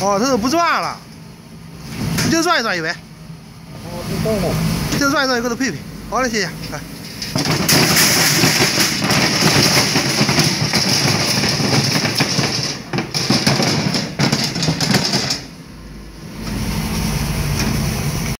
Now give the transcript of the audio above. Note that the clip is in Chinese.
哦，它是不转了，你就转一转一呗。哦，知道了。就转一转，给它配配。好的，谢谢。来。